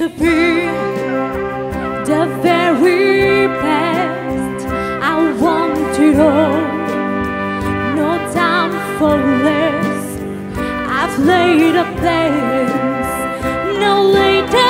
to be the very best. I want it all, no time for less. I've laid a place, no later.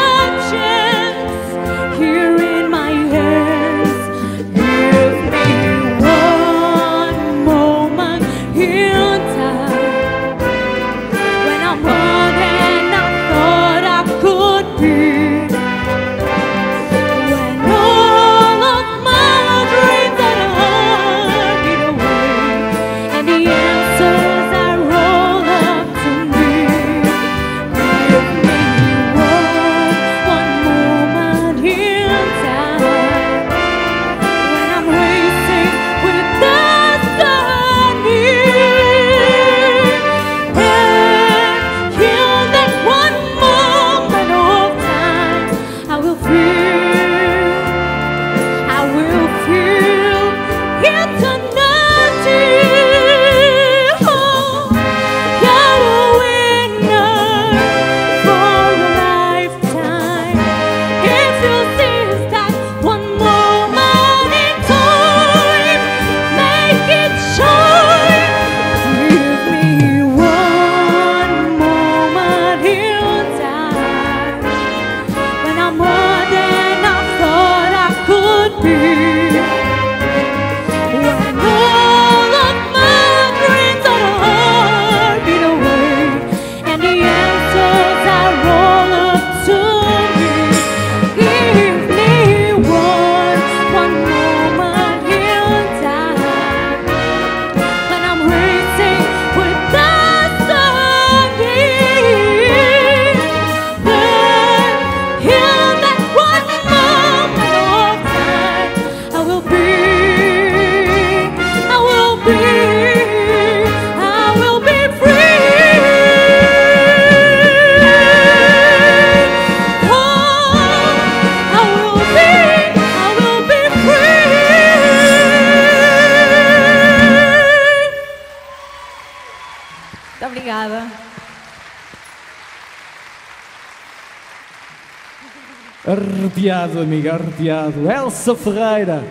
Arrepiado, amiga, arrepiado. Elsa Ferreira.